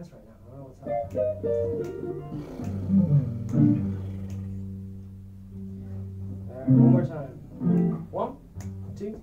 dance right now. I don't know what's. All right, one more time. One, two.